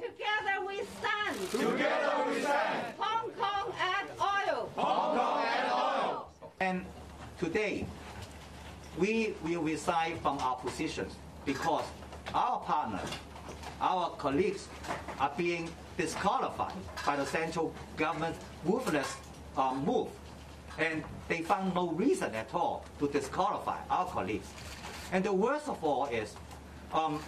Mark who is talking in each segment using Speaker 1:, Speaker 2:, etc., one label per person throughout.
Speaker 1: Together we stand.
Speaker 2: Together we stand.
Speaker 1: Hong Kong add oil.
Speaker 2: Hong Kong add oil.
Speaker 3: And today, we will resign from our positions because our partners, our colleagues are being disqualified by the central government's ruthless uh, move. And they found no reason at all to disqualify our colleagues. And the worst of all is, um,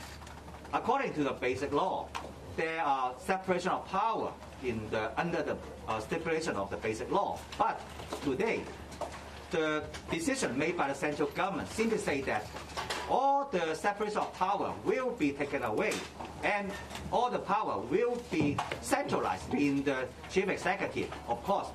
Speaker 3: according to the basic law, there are separation of power in the, under the uh, stipulation of the basic law. But today, the decision made by the central government simply say that all the separation of power will be taken away and all the power will be centralized in the chief executive. Of course,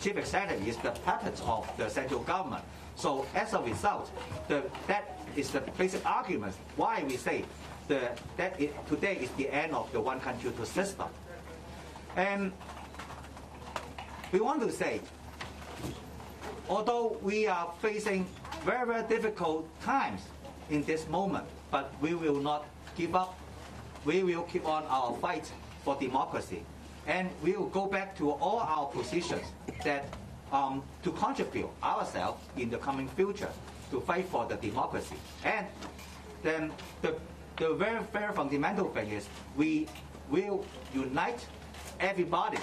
Speaker 3: chief executive is the puppet of the central government. So as a result, the, that is the basic argument why we say the, that it, today is the end of the one country two system. And we want to say although we are facing very, very difficult times in this moment, but we will not give up. We will keep on our fight for democracy. And we will go back to all our positions that um, to contribute ourselves in the coming future to fight for the democracy. And then the, the very, very fundamental thing is we will unite everybody